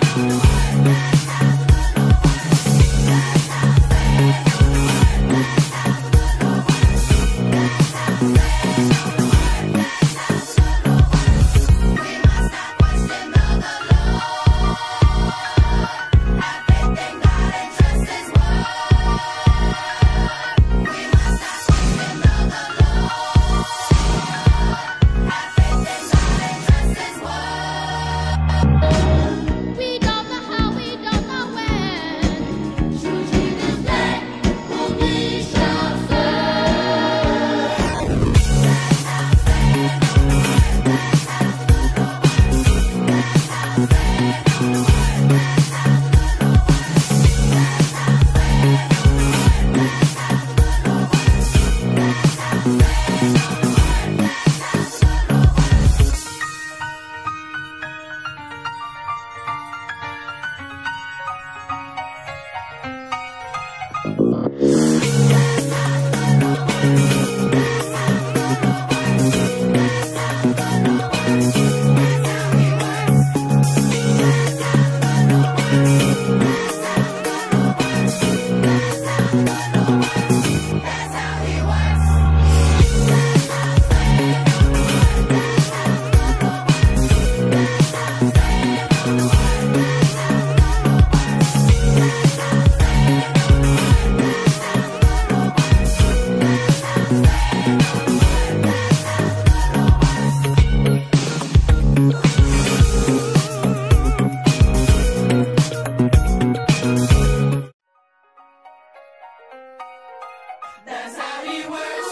Bye. That's how he works.